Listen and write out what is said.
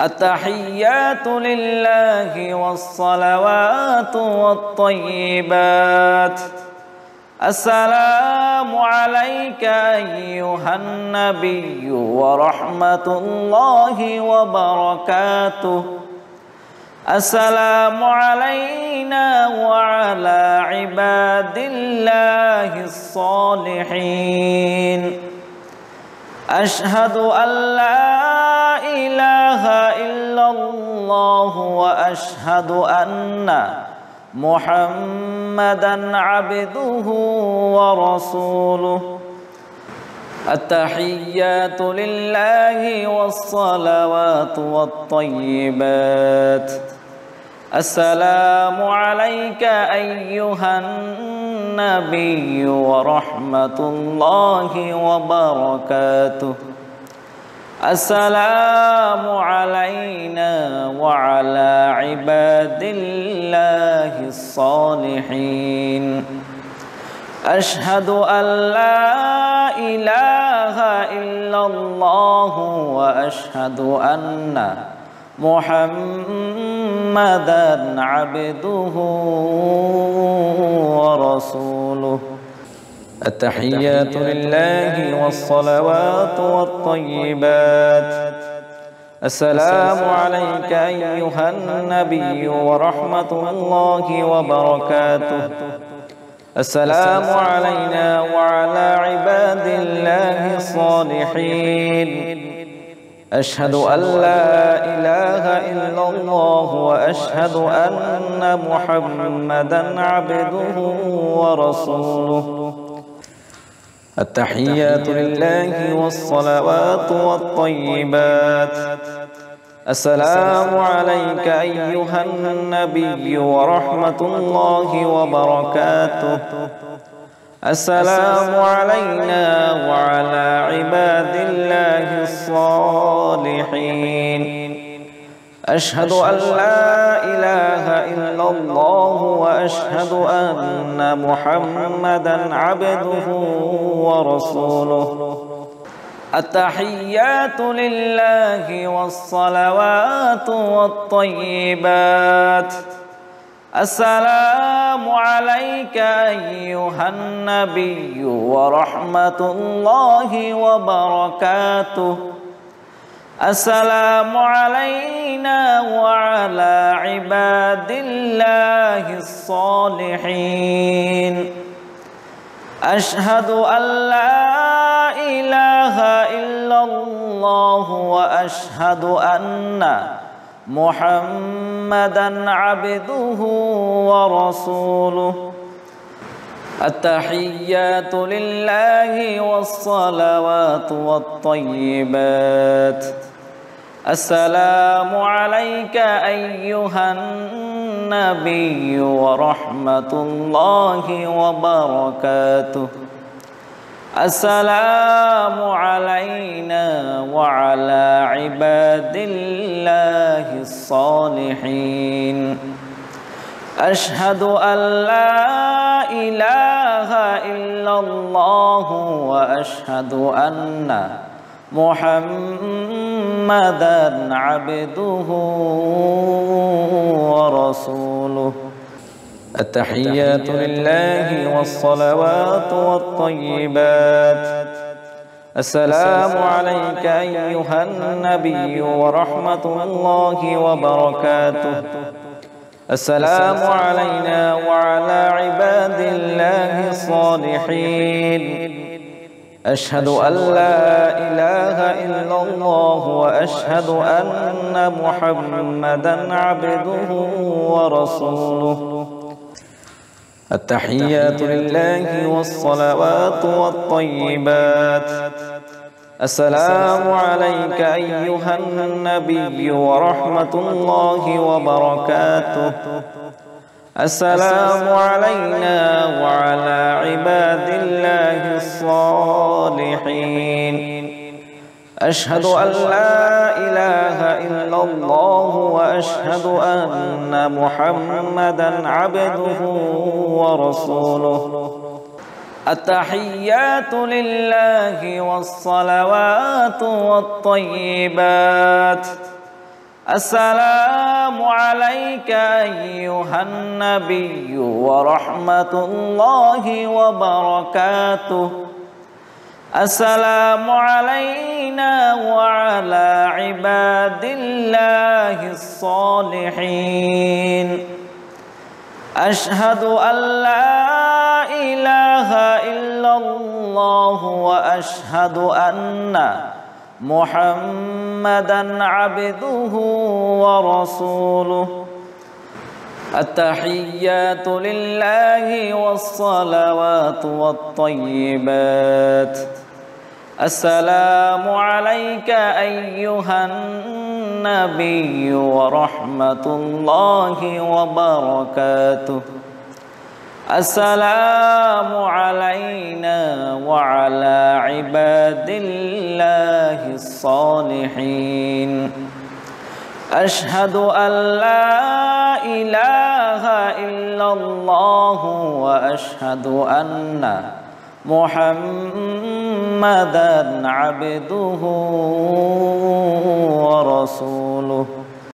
التحيات لله والصلوات والطيبات. السلام عليك أيها النبي ورحمة الله وبركاته. السلام علينا وعلى عباد الله الصالحين. أشهد أن لا إله إلا الله وأشهد أن محمدا عبده ورسوله. التحيات لله والصلوات والطيبات. السلام عليك أيها النبي ورحمة الله وبركاته. السلام علينا وعلى عباد الله الصالحين. أشهد أن لا إله إلا الله وأشهد أن محمدا عبده ورسوله. التحيات لله والصلوات والطيبات. السلام عليك أيها النبي ورحمة الله وبركاته. السلام علينا وعلى عباد الله الصالحين. أشهد أن لا إله إلا الله وأشهد أن محمدا عبده ورسوله. التحيات لله والصلوات والطيبات. السلام عليك أيها النبي ورحمة الله وبركاته. السلام علينا وعلى عباد الله الصالحين. أشهد أن لا إله إلا الله وأشهد أن محمدا عبده ورسوله. التحيات لله والصلوات والطيبات. السلام عليك أيها النبي ورحمة الله وبركاته. السلام علينا وعلى عباد الله الصالحين. أشهد أن لا إله إلا الله وأشهد أن محمدا عبده ورسوله. التحيات لله والصلوات والطيبات. السلام عليك أيها النبي ورحمة الله وبركاته. السلام علينا وعلى عباد الله الصالحين. أشهد أن لا إله إلا الله وأشهد أن محمدا عبده ورسوله. التحيات لله والصلوات والطيبات. السلام عليك أيها النبي ورحمة الله وبركاته. السلام علينا وعلى عباد الله الصالحين. أشهد أن لا إله إلا الله وأشهد أن محمدا عبده ورسوله. التحيات لله والصلوات والطيبات. السلام عليك أيها النبي ورحمة الله وبركاته. السلام علينا وعلى عباد الله الصالحين. أشهد أن لا إله إلا الله وأشهد أن محمدا عبده ورسوله. التحيات لله والصلوات والطيبات. السلام عليك أيها النبي ورحمة الله وبركاته. السلام علينا وعلى عباد الله الصالحين. أشهد أن لا إله إلا الله وأشهد أن محمدا عبده ورسوله. التحيات لله والصلوات والطيبات. السلام عليك أيها النبي ورحمة الله وبركاته. السلام علينا وعلى عباد الله الصالحين. أشهد أن لا إله إلا الله وأشهد أن محمدا عبده ورسوله.